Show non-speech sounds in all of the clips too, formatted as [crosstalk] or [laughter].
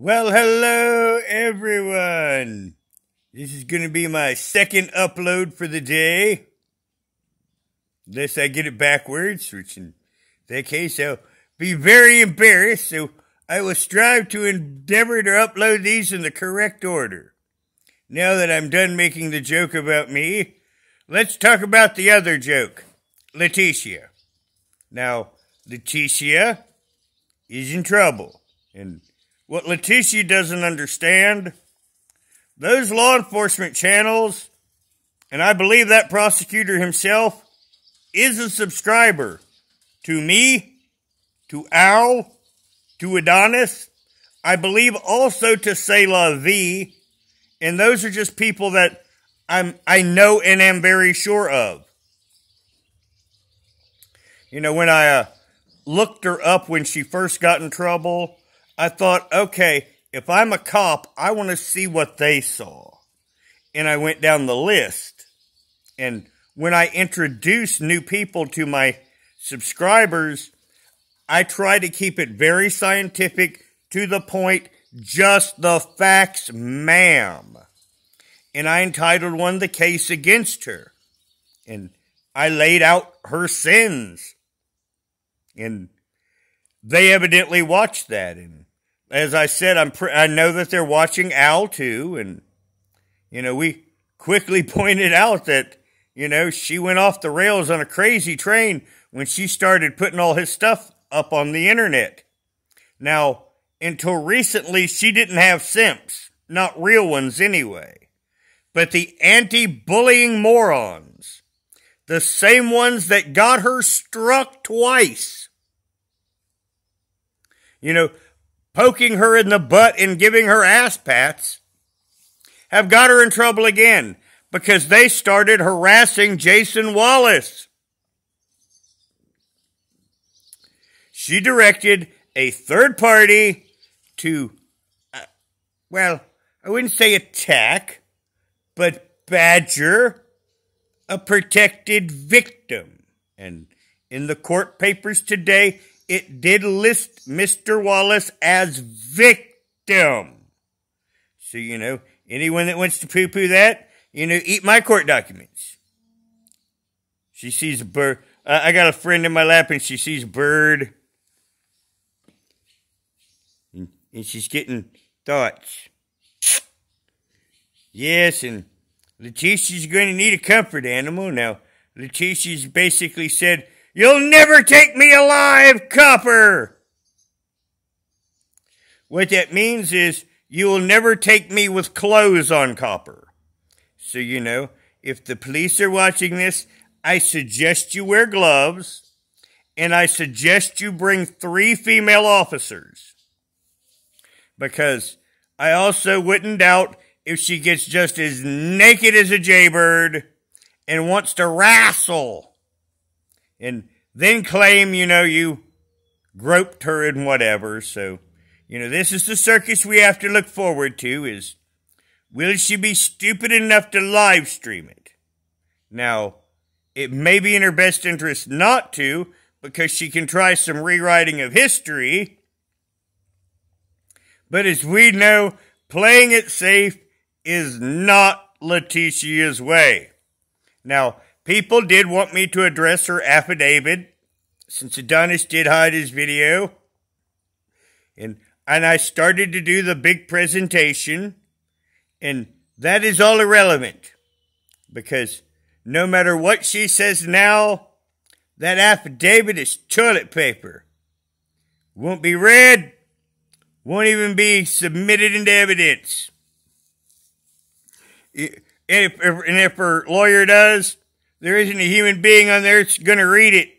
Well, hello everyone. This is going to be my second upload for the day. Unless I get it backwards, which in that case I'll be very embarrassed, so I will strive to endeavor to upload these in the correct order. Now that I'm done making the joke about me, let's talk about the other joke, Leticia. Now, Leticia is in trouble, and what Leticia doesn't understand, those law enforcement channels, and I believe that prosecutor himself, is a subscriber to me, to Al, to Adonis, I believe also to Selah V, and those are just people that I'm I know and am very sure of. You know, when I uh, looked her up when she first got in trouble, I thought, okay, if I'm a cop, I want to see what they saw. And I went down the list. And when I introduce new people to my subscribers, I try to keep it very scientific, to the point, just the facts, ma'am. And I entitled one the case against her. And I laid out her sins. And they evidently watched that. And as I said, I'm I know that they're watching Al too, and you know we quickly [laughs] pointed out that you know she went off the rails on a crazy train when she started putting all his stuff up on the internet. Now, until recently, she didn't have simps, not real ones anyway, but the anti-bullying morons, the same ones that got her struck twice. You know, poking her in the butt and giving her ass pats have got her in trouble again because they started harassing Jason Wallace. She directed a third party to, uh, well, I wouldn't say attack, but badger a protected victim. And in the court papers today, it did list Mr. Wallace as victim. So, you know, anyone that wants to poo poo that, you know, eat my court documents. She sees a bird. Uh, I got a friend in my lap and she sees a bird. And, and she's getting thoughts. Yes, and Leticia's going to need a comfort animal. Now, Leticia's basically said, You'll never take me alive, copper! What that means is you will never take me with clothes on, copper. So, you know, if the police are watching this, I suggest you wear gloves and I suggest you bring three female officers. Because I also wouldn't doubt if she gets just as naked as a jaybird and wants to wrestle and then claim, you know, you groped her and whatever. So, you know, this is the circus we have to look forward to is will she be stupid enough to live stream it? Now, it may be in her best interest not to because she can try some rewriting of history. But as we know, playing it safe is not Leticia's way. Now, People did want me to address her affidavit since Adonis did hide his video. And, and I started to do the big presentation. And that is all irrelevant because no matter what she says now, that affidavit is toilet paper. Won't be read, won't even be submitted into evidence. If, and if her lawyer does, there isn't a human being on there that's going to read it.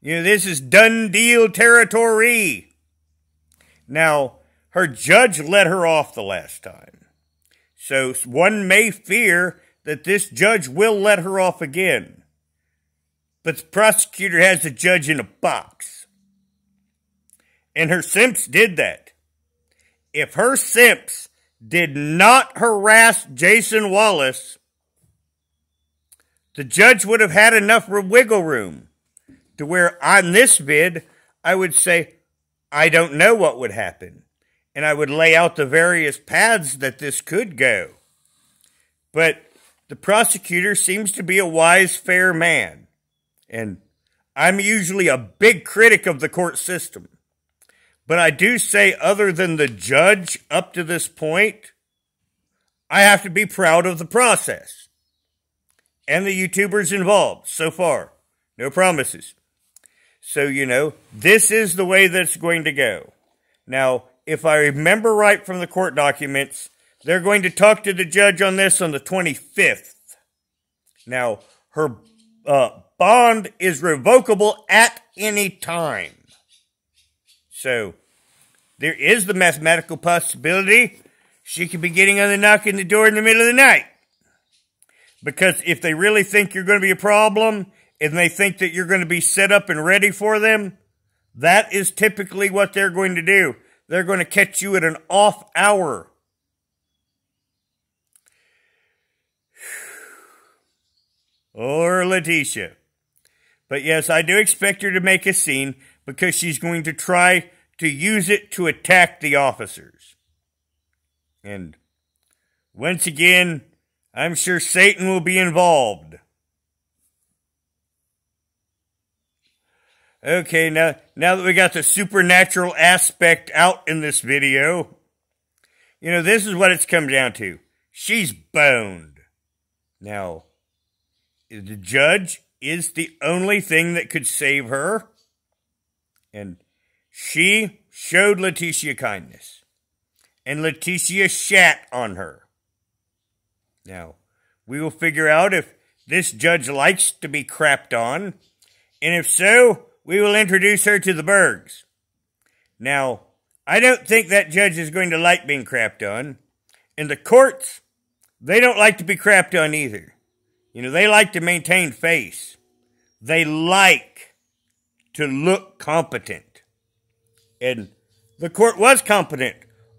You know, this is done deal territory. Now, her judge let her off the last time. So one may fear that this judge will let her off again. But the prosecutor has the judge in a box. And her simps did that. If her simps did not harass Jason Wallace, the judge would have had enough wiggle room to where on this bid, I would say, I don't know what would happen. and I would lay out the various paths that this could go. But the prosecutor seems to be a wise, fair man. And I'm usually a big critic of the court system. But I do say, other than the judge up to this point, I have to be proud of the process and the YouTubers involved so far. No promises. So, you know, this is the way that's going to go. Now, if I remember right from the court documents, they're going to talk to the judge on this on the 25th. Now, her uh, bond is revocable at any time. So, there is the mathematical possibility she could be getting on the knock in the door in the middle of the night. Because if they really think you're going to be a problem and they think that you're going to be set up and ready for them, that is typically what they're going to do. They're going to catch you at an off hour. [sighs] Or Leticia. But yes, I do expect her to make a scene because she's going to try to use it to attack the officers. And once again, I'm sure Satan will be involved. Okay, now, now that we got the supernatural aspect out in this video, you know, this is what it's come down to. She's boned. Now, the judge is the only thing that could save her. And she showed Leticia kindness. And Leticia shat on her. Now, we will figure out if this judge likes to be crapped on. And if so, we will introduce her to the Bergs. Now, I don't think that judge is going to like being crapped on. And the courts, they don't like to be crapped on either. You know, they like to maintain face. They like to look competent. And the court was competent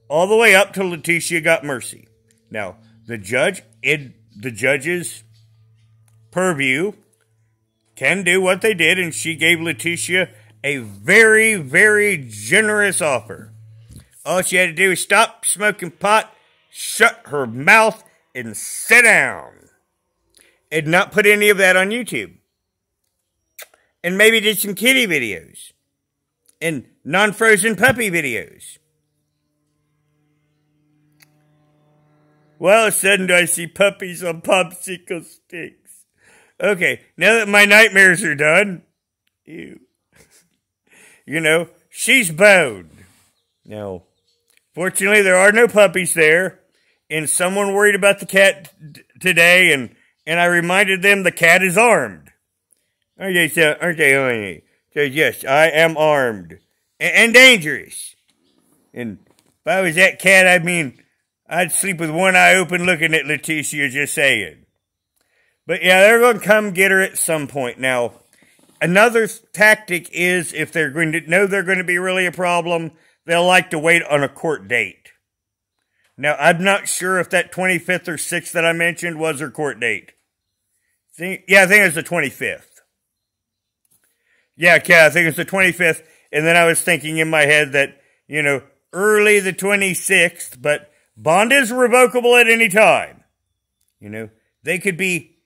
all the way up till Leticia got mercy. Now, the judge, in the judge's purview, can do what they did, and she gave Leticia a very, very generous offer. All she had to do was stop smoking pot, shut her mouth, and sit down. And not put any of that on YouTube. And maybe did some kitty videos. And non frozen puppy videos. Well, sudden, do I see puppies on popsicle sticks? Okay, now that my nightmares are done, ew, you know, she's boned. Now, fortunately, there are no puppies there, and someone worried about the cat today, and, and I reminded them the cat is armed. They, so, they, honey? So, yes, I am armed and, and dangerous. And if I was that cat, I mean, I'd sleep with one eye open looking at Leticia just saying. But yeah, they're going to come get her at some point. Now, another tactic is if they're going to know they're going to be really a problem, they'll like to wait on a court date. Now, I'm not sure if that 25th or 6th that I mentioned was her court date. Think, yeah, I think it's the 25th. Yeah, yeah, I think it's the 25th. And then I was thinking in my head that, you know, early the 26th, but bond is revocable at any time. You know, they could be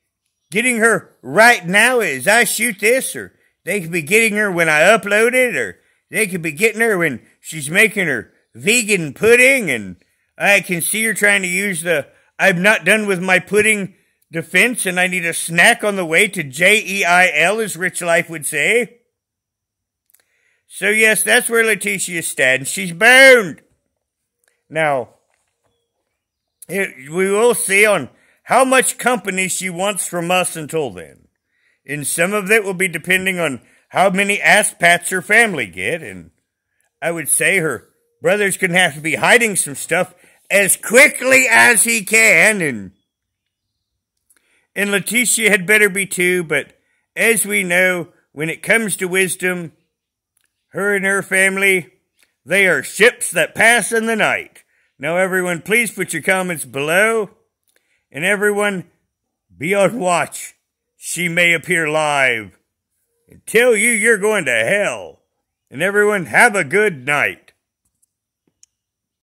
getting her right now as I shoot this, or they could be getting her when I upload it, or they could be getting her when she's making her vegan pudding, and I can see her trying to use the I'm not done with my pudding defense, and I need a snack on the way to J-E-I-L, as Rich Life would say. So yes, that's where Leticia stands. She's bound. Now, it, we will see on how much company she wants from us until then. And some of it will be depending on how many ass pats her family get. And I would say her brother's going to have to be hiding some stuff as quickly as he can. And, and Leticia had better be too. But as we know, when it comes to wisdom, her and her family, they are ships that pass in the night. Now, everyone, please put your comments below. And everyone, be on watch. She may appear live and tell you you're going to hell. And everyone, have a good night.